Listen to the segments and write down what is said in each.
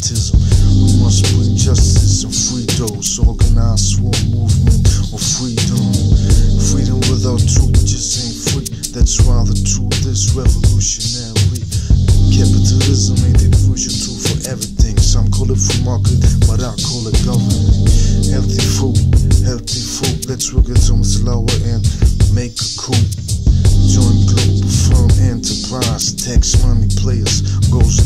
favoritism. We must bring justice and free those. Organize war movement of freedom. Freedom without truth just ain't free. That's why the truth is revolutionary. Capitalism ain't the crucial tool for everything. Some call it free market, but I call it government. Healthy food, healthy food. Let's work it on lower and make a coup. Join global firm enterprise. Tax money players,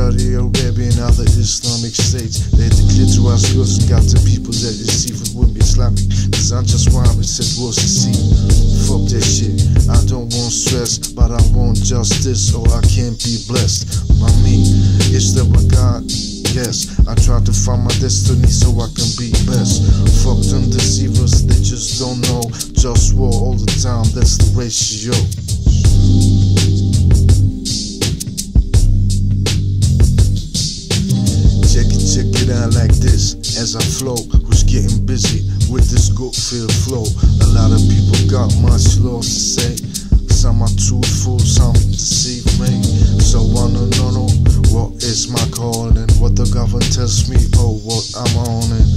Saudi Arabia and other Islamic states. They declared to us girls and got the people that deceive it wouldn't be Islamic. Cause I'm just rhyming, said was to see. Fuck that shit. I don't want stress, but I want justice or I can't be blessed. By me, it's the God. Yes, I try to find my destiny so I can be best. Fuck them deceivers, they just don't know. Just war all the time, that's the ratio. Good feel flow? A lot of people got much lost to say. Some are too truthful, some deceive me. So I wanna know what is my calling? What the government tells me, oh what I'm on it.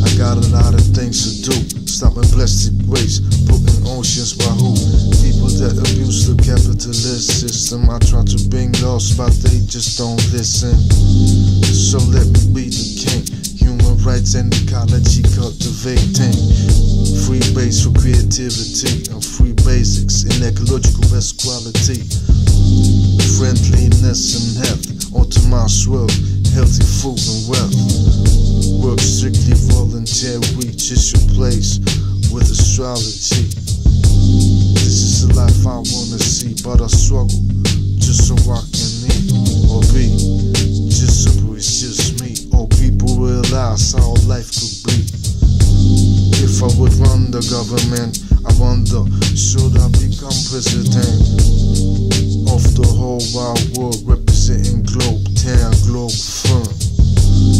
I got a lot of things to do. Stop Stopping plastic waste, putting oceans by who? People that abuse the capitalist system. I try to bring laws, but they just don't listen. So let me be the king. Rights and ecology cultivating. Free base for creativity and free basics in ecological best quality. Friendliness and health, ultimate world, healthy food and wealth. Work strictly voluntary, just your place with astrology. This is the life I wanna see, but I struggle just so I can eat or be. Realize how life could be. If I would run the government, I wonder, should I become president of the whole wide world, representing globe, town, globe firm,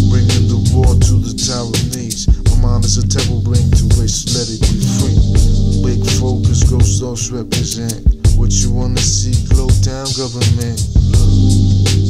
bringing the war to the Taiwanese. My mind is a table bring to waste, let it be free. Big focus, ghost those represent what you wanna see, globe down government. Look.